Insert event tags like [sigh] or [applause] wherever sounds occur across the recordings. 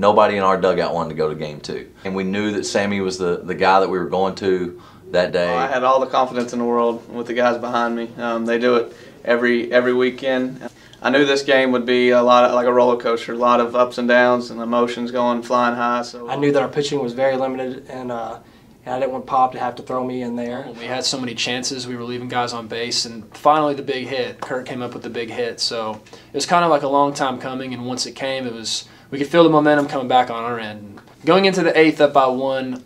Nobody in our dugout wanted to go to game two. And we knew that Sammy was the, the guy that we were going to that day. I had all the confidence in the world with the guys behind me. Um, they do it every every weekend. I knew this game would be a lot of, like a roller coaster, a lot of ups and downs and emotions going flying high. So I knew that our pitching was very limited, and, uh, and I didn't want Pop to have to throw me in there. We had so many chances. We were leaving guys on base, and finally the big hit. Kurt came up with the big hit. So it was kind of like a long time coming, and once it came, it was we could feel the momentum coming back on our end. Going into the eighth up by one,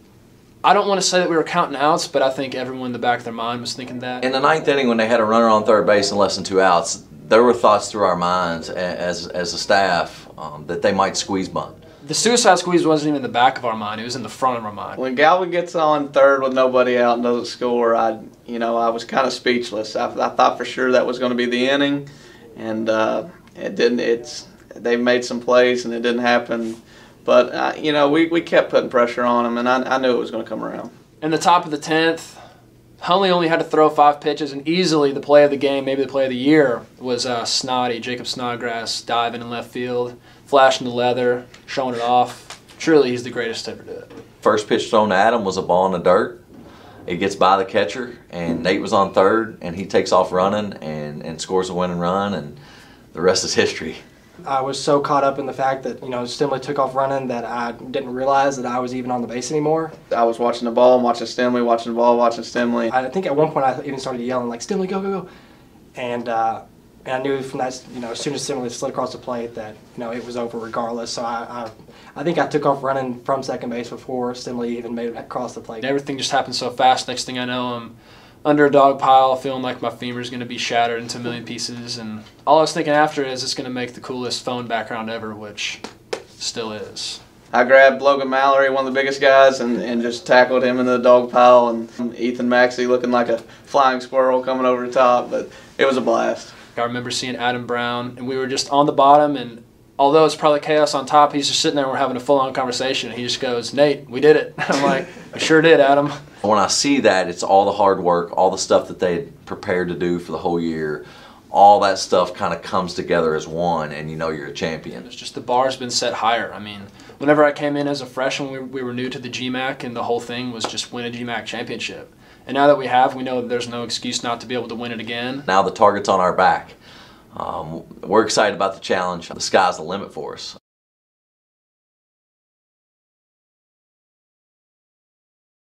I don't want to say that we were counting outs, but I think everyone in the back of their mind was thinking that. In the ninth inning, when they had a runner on third base and less than two outs, there were thoughts through our minds as as a staff um, that they might squeeze bunt. The suicide squeeze wasn't even in the back of our mind; it was in the front of our mind. when Galvin gets on third with nobody out and doesn't score, I you know I was kind of speechless. I, I thought for sure that was going to be the inning, and uh, it didn't. It's they made some plays and it didn't happen. But uh, you know we, we kept putting pressure on them, and I, I knew it was going to come around. In the top of the tenth, Hunley only had to throw five pitches, and easily the play of the game, maybe the play of the year, was uh, Snoddy, Jacob Snodgrass, diving in left field, flashing the leather, showing it off. Truly, he's the greatest to ever do it. First pitch thrown to Adam was a ball in the dirt. It gets by the catcher, and Nate was on third, and he takes off running and, and scores a winning run, and the rest is history. I was so caught up in the fact that you know Stimley took off running that I didn't realize that I was even on the base anymore. I was watching the ball, watching Stimley, watching the ball, watching Stimley. I think at one point I even started yelling like Stimley, go go go, and uh, and I knew from that you know as soon as Stimley slid across the plate that you know it was over regardless. So I I, I think I took off running from second base before Stimley even made it across the plate. Everything just happened so fast. Next thing I know, I'm under a dog pile, feeling like my femur's going to be shattered into a million pieces. And all I was thinking after is it's going to make the coolest phone background ever, which still is. I grabbed Logan Mallory, one of the biggest guys, and, and just tackled him in the dog pile. And Ethan Maxey looking like a flying squirrel coming over the top, but it was a blast. I remember seeing Adam Brown, and we were just on the bottom. And although it's probably chaos on top, he's just sitting there and we're having a full on conversation. And he just goes, Nate, we did it. [laughs] I'm like, we sure did, Adam. When I see that, it's all the hard work, all the stuff that they had prepared to do for the whole year. All that stuff kind of comes together as one, and you know you're a champion. It's just the bar's been set higher. I mean, whenever I came in as a freshman, we, we were new to the GMAC, and the whole thing was just win a GMAC championship. And now that we have, we know that there's no excuse not to be able to win it again. Now the target's on our back. Um, we're excited about the challenge. The sky's the limit for us.